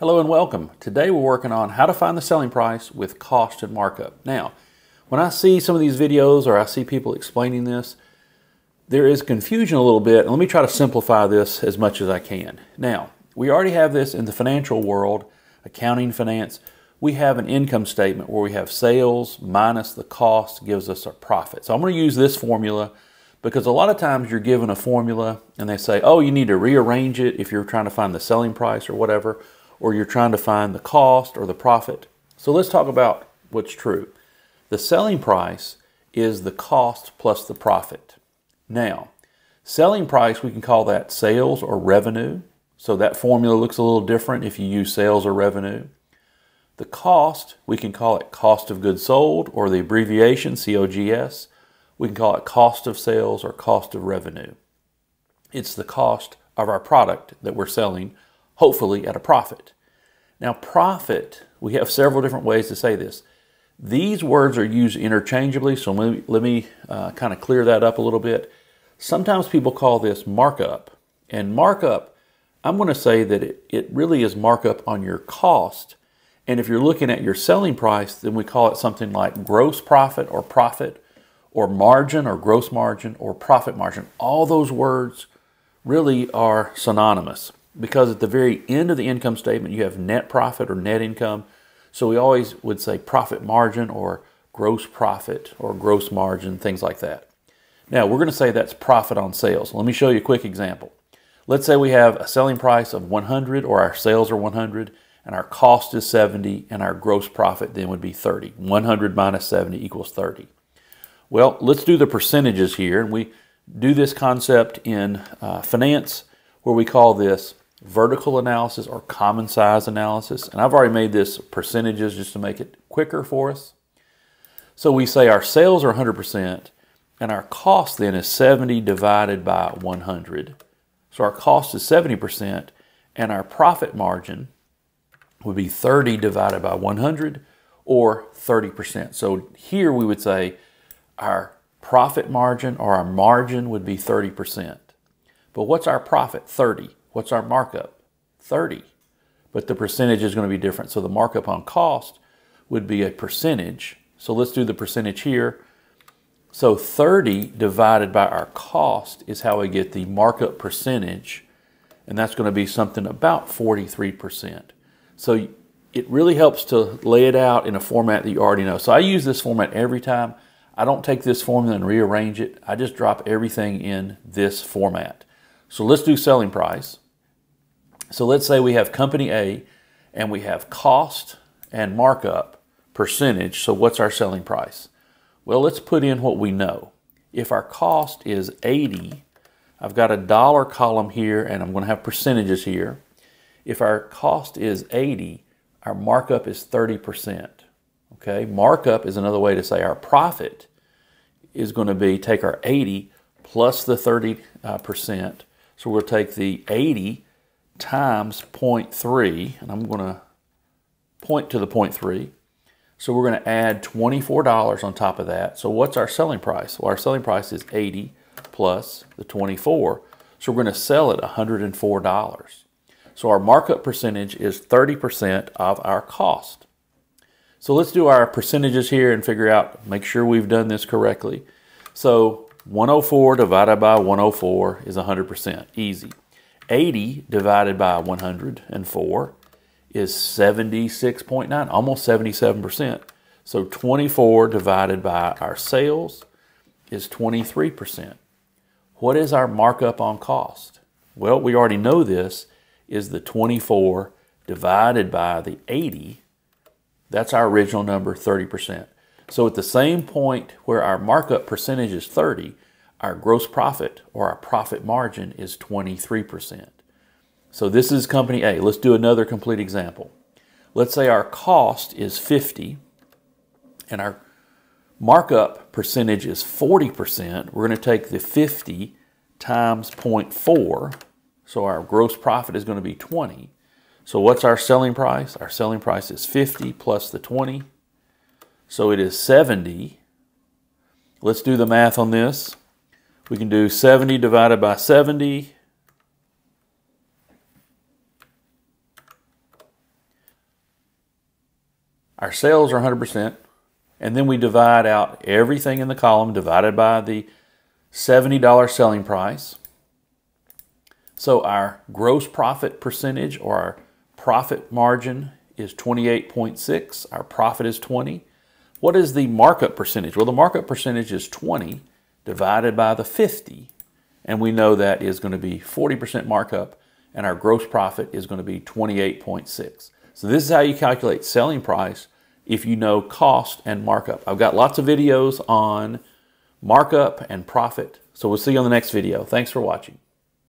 Hello and welcome. Today we're working on how to find the selling price with cost and markup. Now, when I see some of these videos or I see people explaining this, there is confusion a little bit. Let me try to simplify this as much as I can. Now, we already have this in the financial world, accounting, finance. We have an income statement where we have sales minus the cost gives us a profit. So I'm going to use this formula because a lot of times you're given a formula and they say, oh, you need to rearrange it if you're trying to find the selling price or whatever or you're trying to find the cost or the profit. So let's talk about what's true. The selling price is the cost plus the profit. Now, selling price, we can call that sales or revenue. So that formula looks a little different if you use sales or revenue. The cost, we can call it cost of goods sold or the abbreviation COGS. We can call it cost of sales or cost of revenue. It's the cost of our product that we're selling hopefully at a profit. Now, profit, we have several different ways to say this. These words are used interchangeably, so let me, let me uh, kind of clear that up a little bit. Sometimes people call this markup, and markup, I'm going to say that it, it really is markup on your cost. And if you're looking at your selling price, then we call it something like gross profit or profit, or margin or gross margin, or profit margin. All those words really are synonymous because at the very end of the income statement, you have net profit or net income. So we always would say profit margin or gross profit or gross margin, things like that. Now we're going to say that's profit on sales. Let me show you a quick example. Let's say we have a selling price of 100 or our sales are 100 and our cost is 70 and our gross profit then would be 30. 100 minus 70 equals 30. Well, let's do the percentages here and we do this concept in uh, finance where we call this vertical analysis or common size analysis. And I've already made this percentages just to make it quicker for us. So we say our sales are 100% and our cost then is 70 divided by 100. So our cost is 70% and our profit margin would be 30 divided by 100 or 30%. So here we would say our profit margin or our margin would be 30%. But what's our profit? 30. What's our markup? 30. But the percentage is going to be different. So the markup on cost would be a percentage. So let's do the percentage here. So 30 divided by our cost is how we get the markup percentage. And that's going to be something about 43%. So it really helps to lay it out in a format that you already know. So I use this format every time. I don't take this formula and rearrange it. I just drop everything in this format. So let's do selling price. So let's say we have company A and we have cost and markup percentage. So what's our selling price? Well, let's put in what we know. If our cost is 80, I've got a dollar column here and I'm going to have percentages here. If our cost is 80, our markup is 30%. Okay, markup is another way to say our profit is going to be take our 80 plus the 30%. Uh, so we'll take the 80 times 0.3, and I'm going to point to the 0.3. So we're going to add $24 on top of that. So what's our selling price? Well, our selling price is 80 plus the 24. So we're going to sell it $104. So our markup percentage is 30% of our cost. So let's do our percentages here and figure out, make sure we've done this correctly. So 104 divided by 104 is 100%, easy. 80 divided by 104 is 76.9, almost 77%. So 24 divided by our sales is 23%. What is our markup on cost? Well, we already know this is the 24 divided by the 80. That's our original number, 30%. So at the same point where our markup percentage is 30, our gross profit or our profit margin is 23%. So this is company A. Let's do another complete example. Let's say our cost is 50 and our markup percentage is 40%. We're going to take the 50 times 0.4. So our gross profit is going to be 20. So what's our selling price? Our selling price is 50 plus the 20. So it is 70. Let's do the math on this. We can do 70 divided by 70. our sales are 100%, and then we divide out everything in the column divided by the $70 selling price. So our gross profit percentage or our profit margin is 28.6, our profit is 20. What is the markup percentage? Well, the markup percentage is 20 divided by the 50, and we know that is going to be 40% markup, and our gross profit is going to be 28.6. So this is how you calculate selling price if you know cost and markup. I've got lots of videos on markup and profit. So we'll see you on the next video. Thanks for watching.